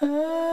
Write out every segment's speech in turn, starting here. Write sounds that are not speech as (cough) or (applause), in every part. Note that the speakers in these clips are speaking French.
T'es (laughs)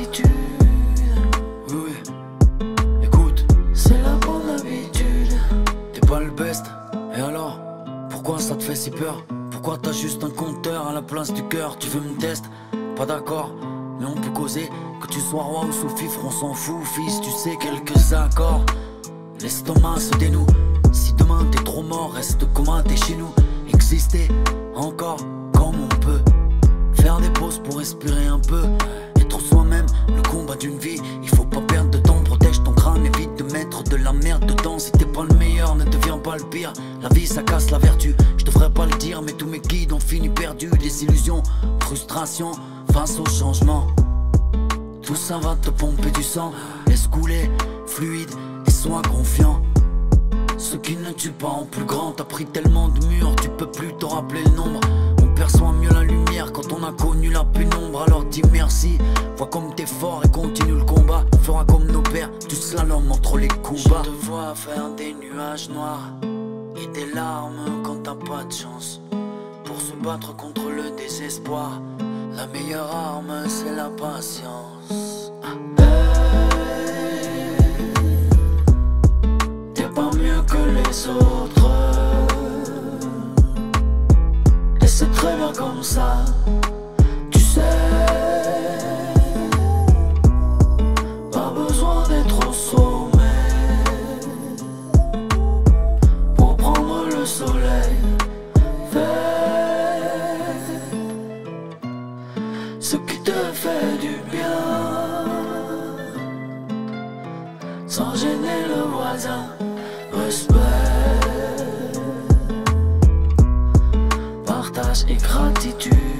et gratitude, Oui, oui. Écoute, c'est la bonne habitude. t'es pas le best. Et alors? Pourquoi ça te fait si peur? Pourquoi t'as juste un compteur à la place du cœur? Tu veux me tester Pas d'accord mais on peut causer que tu sois roi ou sous-fifre, on s'en fout, fils, tu sais quelques accords. L'estomac se dénoue. Si demain t'es trop mort, reste comme un t'es chez nous. Exister encore comme on peut. Faire des pauses pour respirer un peu. Soi-même, le combat d'une vie. Il faut pas perdre de temps, protège ton crâne, évite de mettre de la merde dedans. Si t'es pas le meilleur, ne deviens pas le pire. La vie ça casse la vertu. Je devrais pas le dire, mais tous mes guides ont fini perdus. Des illusions, frustration face au changement. Tout ça va te pomper du sang. Laisse couler, fluide et sois confiant. Ce qui ne tue pas en plus grand, t'as pris tellement de murs, tu peux plus te rappeler le nombre. Perçoit mieux la lumière quand on a connu la pénombre. Alors dis merci, vois comme t'es fort et continue le combat. Fera comme nos pères, du slalom entre les combats. Je te vois faire des nuages noirs et des larmes quand t'as pas de chance. Pour se battre contre le désespoir, la meilleure arme c'est la patience. Ce qui te fait du bien sans gêner le voisin. Respect, partage et gratitude.